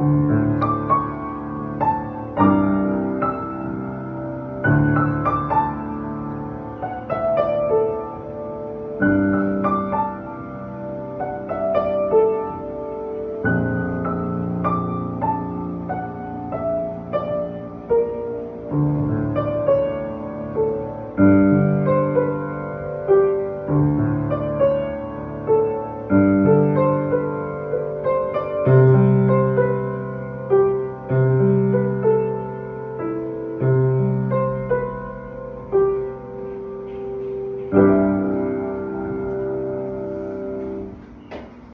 嗯。